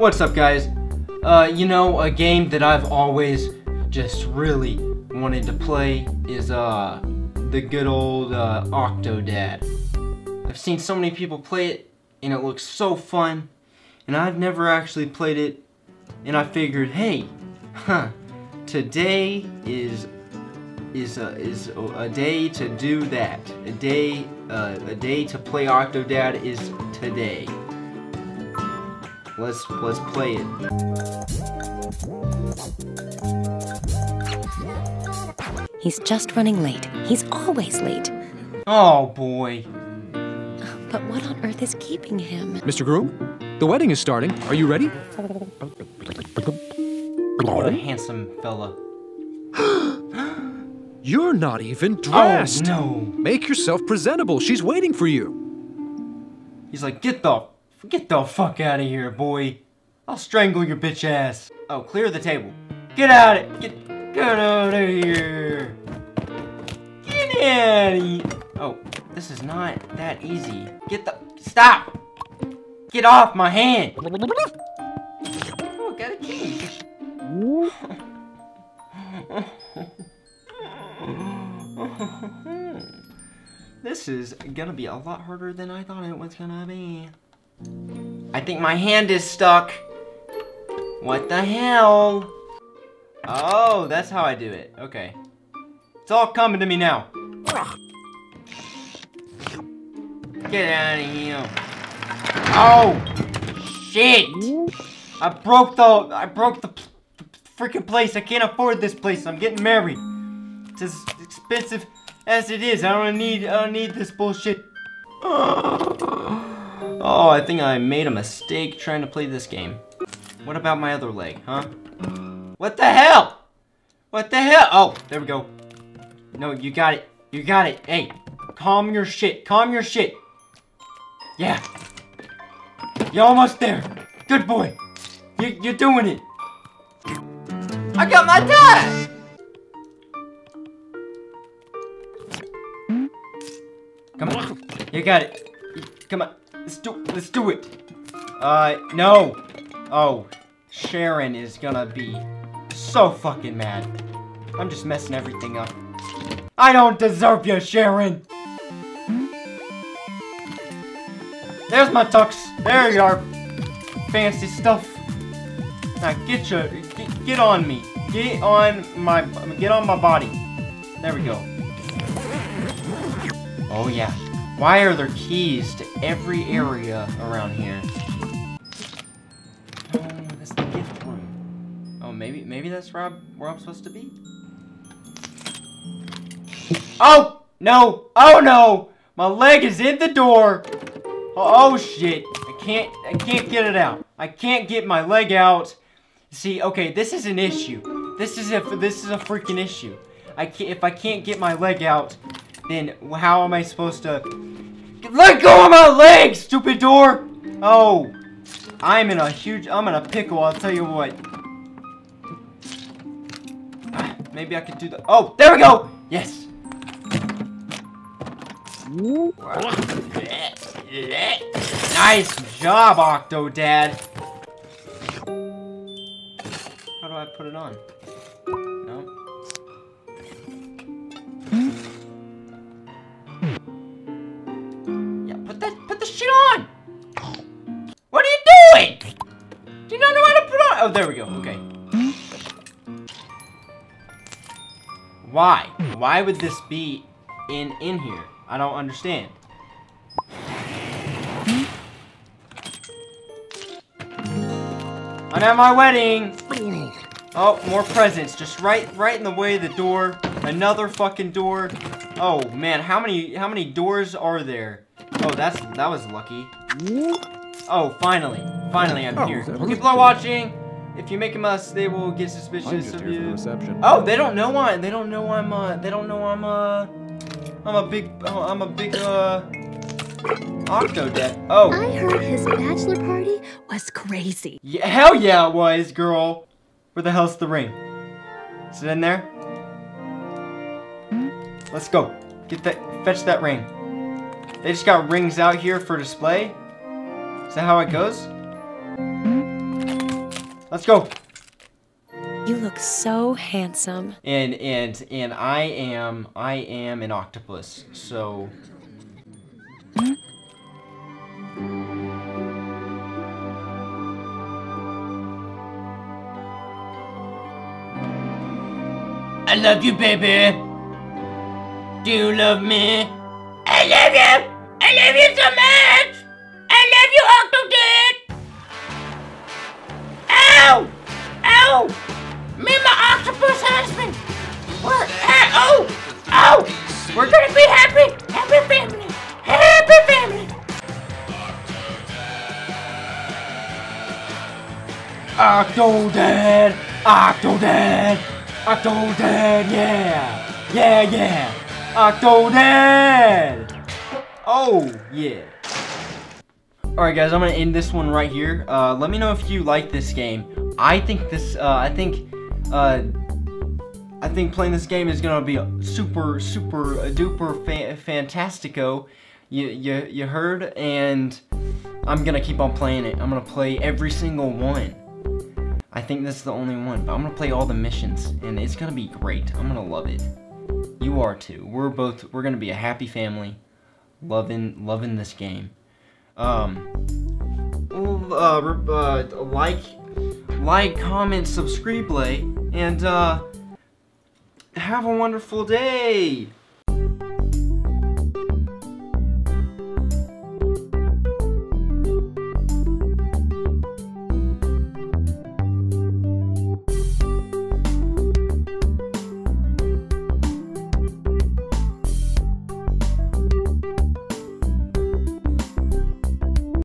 What's up, guys? Uh, you know, a game that I've always just really wanted to play is, uh, the good old, uh, Octodad. I've seen so many people play it, and it looks so fun, and I've never actually played it, and I figured, hey, huh, today is is a, is a day to do that. A day uh, a day to play Octodad is today. Let's let's play it. He's just running late. He's always late. Oh boy. But what on earth is keeping him? Mr. Groom, the wedding is starting. Are you ready? What a handsome fella. You're not even oh, dressed. Oh no. Make yourself presentable. She's waiting for you. He's like, get the get the fuck out of here, boy. I'll strangle your bitch ass. Oh, clear the table. Get out of get get out of here. Get out of here. Oh, this is not that easy. Get the stop. Get off my hand. Oh, got a key. This is gonna be a lot harder than I thought it was gonna be. I think my hand is stuck. What the hell? Oh, that's how I do it. Okay. It's all coming to me now. Get out of here. Oh! Shit! I broke the I broke the, the freaking place. I can't afford this place. I'm getting married. It's as expensive as it is. I don't need I don't need this bullshit. Oh, I think I made a mistake trying to play this game. What about my other leg, huh? What the hell? What the hell? Oh, there we go. No, you got it. You got it. Hey, calm your shit. Calm your shit. Yeah. You're almost there. Good boy. You, you're doing it. I got my tie. Come on. You got it. Come on. Let's do let's do it. Uh no. Oh. Sharon is gonna be so fucking mad. I'm just messing everything up. I don't deserve you, Sharon! There's my tux. There you are. Fancy stuff. Now get your get, get on me. Get on my get on my body. There we go. Oh yeah. Why are there keys to every area around here? Oh, that's the gift room. Oh, maybe maybe that's where I'm, where I'm supposed to be. Oh no! Oh no! My leg is in the door. Oh, oh shit! I can't I can't get it out. I can't get my leg out. See, okay, this is an issue. This is a this is a freaking issue. I can't if I can't get my leg out, then how am I supposed to let go of my leg, stupid door! Oh, I'm in a huge, I'm in a pickle, I'll tell you what. Maybe I could do the, oh, there we go! Yes! Nice job, Octodad! How do I put it on? The shit on! What are you doing? Do you not know how to put on? Oh, there we go, okay. Why? Why would this be in, in here? I don't understand. I'm at my wedding! Oh, more presents. Just right right in the way of the door. Another fucking door. Oh man, how many how many doors are there? Oh, that's that was lucky. Oh, finally. Finally I'm Oh, here. that was People are watching. If you make a mess, they will get suspicious of you. reception. Oh, they don't know why. They don't know I'm uh they don't know I'm uh I'm a big oh, I'm a big uh Octodad. Oh. I heard his bachelor party was crazy. Yeah, hell yeah it was, girl. Where the hell's the ring? Is it in there? Let's go. Get that, fetch that ring. They just got rings out here for display? Is that how it goes? Let's go. You look so handsome. And and and I am I am an octopus. So I love you, baby. Do you love me? I love you. I love you so much. I love you, Octodad. Ow! Ow! Me and my octopus husband. We're uh, oh oh. We're gonna be happy. Happy family. Happy family. Octodad. Octodad. Octodad. Yeah. Yeah yeah. Octodad. Oh yeah. Alright guys, I'm gonna end this one right here. Uh, let me know if you like this game. I think this, uh, I think, uh, I think playing this game is gonna be super, super uh, duper fa fantastico. You, you, you heard? And I'm gonna keep on playing it. I'm gonna play every single one. I think this is the only one, but I'm gonna play all the missions, and it's gonna be great. I'm gonna love it. You are too. We're both, we're gonna be a happy family, loving, loving this game. Um, uh, uh, like, like, comment, subscribe, and, uh, have a wonderful day.